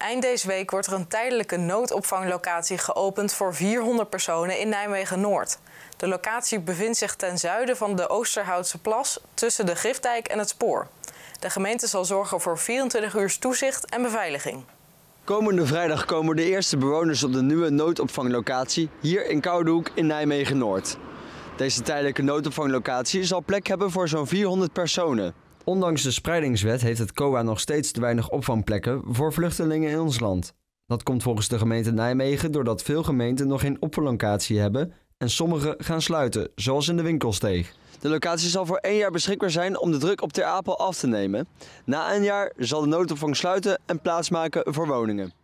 Eind deze week wordt er een tijdelijke noodopvanglocatie geopend voor 400 personen in Nijmegen-Noord. De locatie bevindt zich ten zuiden van de Oosterhoutse plas tussen de Griftdijk en het spoor. De gemeente zal zorgen voor 24 uur toezicht en beveiliging. Komende vrijdag komen de eerste bewoners op de nieuwe noodopvanglocatie hier in Koudehoek in Nijmegen-Noord. Deze tijdelijke noodopvanglocatie zal plek hebben voor zo'n 400 personen. Ondanks de spreidingswet heeft het COA nog steeds te weinig opvangplekken voor vluchtelingen in ons land. Dat komt volgens de gemeente Nijmegen doordat veel gemeenten nog geen opvanglocatie hebben en sommige gaan sluiten, zoals in de winkelsteeg. De locatie zal voor één jaar beschikbaar zijn om de druk op Ter Apel af te nemen. Na een jaar zal de noodopvang sluiten en plaatsmaken voor woningen.